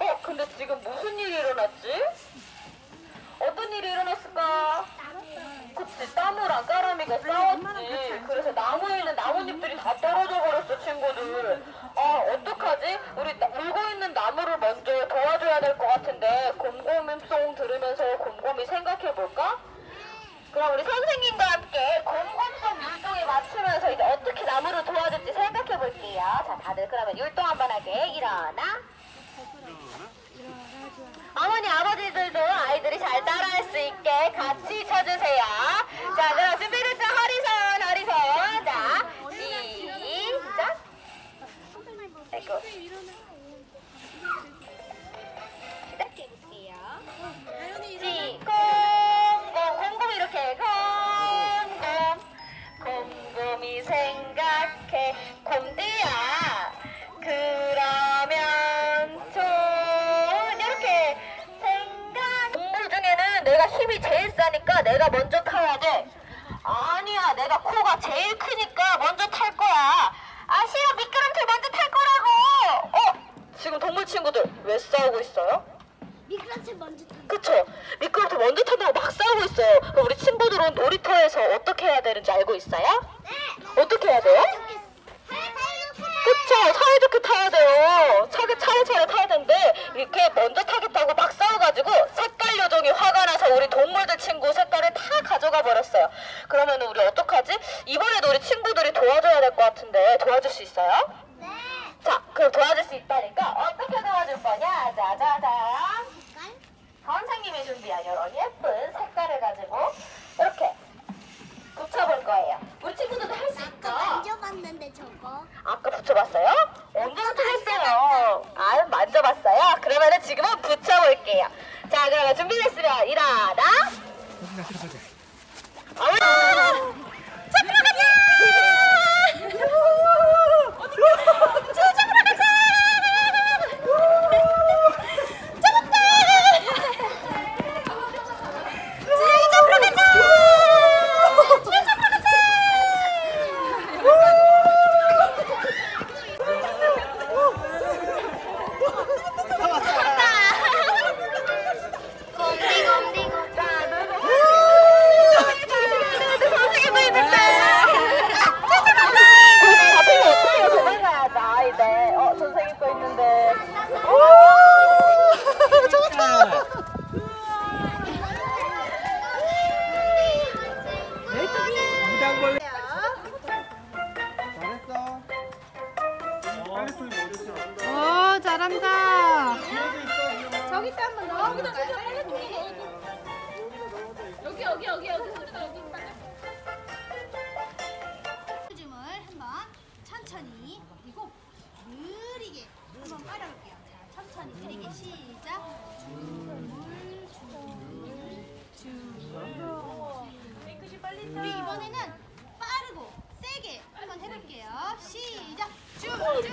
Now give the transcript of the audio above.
어 근데 지금 무슨 일이 일어났지? 어떤 일이 일어났을까? 그치 따무랑 까라미가 싸웠지. 그래서 나무에 있는 나뭇잎들이 다 떨어져 버렸어 친구들. 아 어떡하지? 우리 나- 울고 있는 나무를 먼저 도와줘야 될 것 같은데 곰곰이송 들으면서 곰곰이 생각해 볼까? 그럼 우리 선생님과 함께 곰곰송 율동에 맞추면서 이제 어떻게 나무를 도와줄지 생각해 볼게요. 자, 다들 그러면 율동 한번 하게 일어나. 아버지들도 아이들이 잘 따라할 수 있게 같이 쳐주세요. 자, 그럼 준비됐죠? 허리 세니까 내가 먼저 타야 돼 아니야 내가 코가 제일 크니까 먼저 탈 거야 아 싫어 미끄럼틀 먼저 탈 거라고 어? 지금 동물 친구들 왜 싸우고 있어요? 미끄럼틀 먼저 탄다. 그쵸? 미끄럼틀 먼저 탄다고 막 싸우고 있어요. 그럼 우리 친구들은 놀이터에서 어떻게 해야 되는지 알고 있어요? 네. 어떻게 해야 돼요? 그쵸? 사이좋게 타야 돼요. 차게 차례차례 타야 되는데 이렇게 먼저 타겠다고 막 싸워가지고 색깔 요정이 화가 나 서 우리 동물들 친구 색깔을 다 가져가 버렸어요. 그러면 우리 어떡하지? 이번에도 우리 친구들이 도와줘야 될 것 같은데 도와줄 수 있어요? 네. 자, 그럼 도와줄 수 있다니까 어떻게 도와줄 거냐? 짜자잔. 선생님이 준비한 이런 예쁜 색깔을 가지고 이렇게 붙여볼 거예요. 우리 친구들도 할 수 있죠? 아까 만져봤는데 저거. 아까 붙여봤어요? 언제부터 했어요? 아, 만져봤어요? 그러면 은 지금은 붙여볼게요. 자, 그러면 준비됐으면 일어나. 여기 여기 여기 여기 여기. 줌을 한번 천천히 그리고 느리게 한번 빨아볼게요. 자 천천히 느리게 시작. 줌을 줌. 우리 이번에는 빠르고 세게 한번 해볼게요. 시작. 빨래를